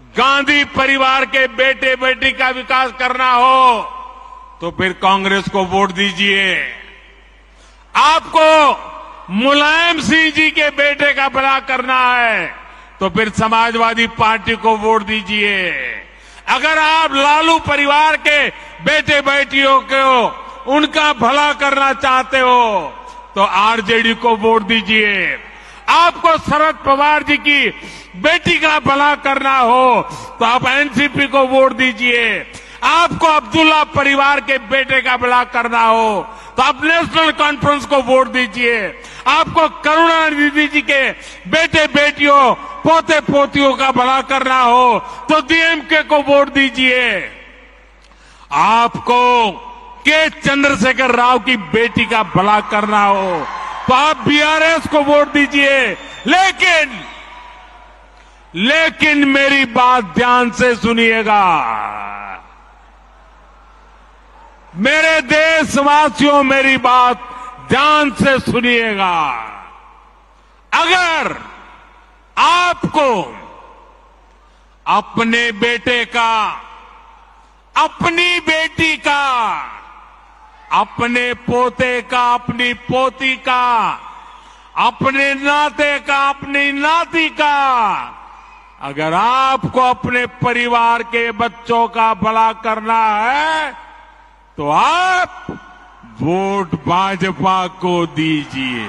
गांधी परिवार के बेटे बेटी का विकास करना हो तो फिर कांग्रेस को वोट दीजिए। आपको मुलायम सिंह जी के बेटे का भला करना है तो फिर समाजवादी पार्टी को वोट दीजिए। अगर आप लालू परिवार के बेटे बेटियों को उनका भला करना चाहते हो तो आरजेडी को वोट दीजिए। आपको शरद पवार जी की बेटी का भला करना हो तो आप एनसीपी को वोट दीजिए। आपको अब्दुल्ला परिवार के बेटे का भला करना हो तो आप नेशनल कॉन्फ्रेंस को वोट दीजिए। आपको करुणानिधि जी के बेटे बेटियों पोते पोतियों का भला करना हो तो डीएमके को वोट दीजिए। आपको के चंद्रशेखर राव की बेटी का भला करना हो तो आप बीआरएस को वोट दीजिए। लेकिन लेकिन मेरी बात ध्यान से सुनिएगा। मेरे देशवासियों, मेरी बात ध्यान से सुनिएगा। अगर आपको अपने बेटे का, अपनी बेटी का अपने पोते का, अपनी पोती का, अपने नाते का, अपनी नाती का। अगर आपको अपने परिवार के बच्चों का भला करना है तो आप वोट भाजपा को दीजिए।